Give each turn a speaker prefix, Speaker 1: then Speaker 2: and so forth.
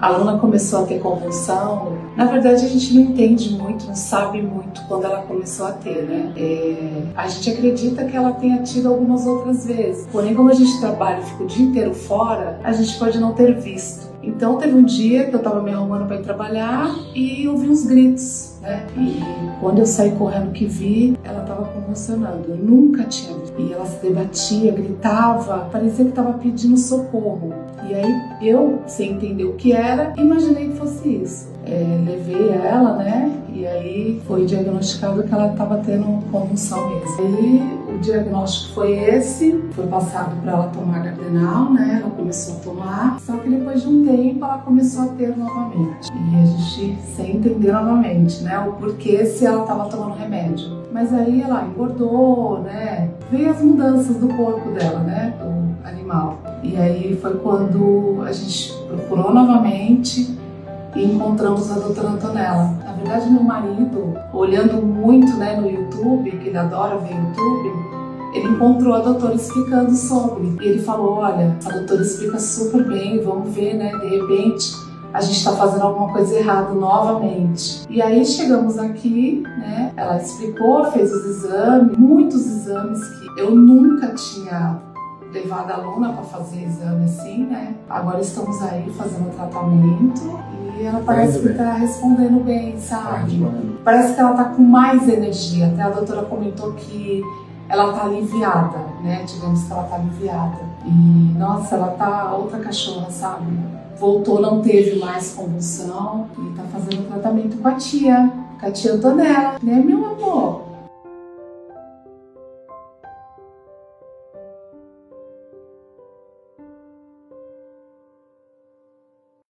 Speaker 1: a aluna começou a ter convulsão, na verdade a gente não entende muito, não sabe muito quando ela começou a ter, né? É, a gente acredita que ela tenha tido algumas outras vezes. Porém, como a gente trabalha e fica o dia inteiro fora, a gente pode não ter visto. Então teve um dia que eu estava me arrumando para ir trabalhar e ouvi uns gritos, né? E quando eu saí correndo que vi, ela estava convulsionando. Eu nunca tinha visto. E ela se debatia, gritava, parecia que estava pedindo socorro. E aí eu, sem entender o que era, imaginei que fosse isso. É, levei ela, né? E aí foi diagnosticado que ela estava tendo convulsão mesmo. E o diagnóstico foi esse, foi passado para ela tomar Gardenal, né? Ela começou a tomar, só que depois de um tempo ela começou a ter novamente. E a gente sem entender novamente, né? O porquê se ela estava tomando remédio. Mas aí ela engordou, né? Veio as mudanças do corpo dela, né? Do animal. E aí foi quando a gente procurou novamente e encontramos a doutora Antonella. Verdade, meu marido, olhando muito né, no YouTube, que ele adora ver YouTube, ele encontrou a doutora explicando sobre. E ele falou: Olha, a doutora explica super bem, vamos ver, né? De repente a gente está fazendo alguma coisa errada novamente. E aí chegamos aqui, né? Ela explicou, fez os exames, muitos exames que eu nunca tinha levado a aluna para fazer exame assim, né? Agora estamos aí fazendo tratamento e ela parece que está respondendo bem, sabe? Parece que ela está com mais energia. Até a doutora comentou que ela está aliviada, né? Digamos que ela está aliviada. E nossa, ela tá outra cachorra, sabe? Voltou, não teve mais convulsão e tá fazendo tratamento com a tia, com a tia Antonella, né, meu amor?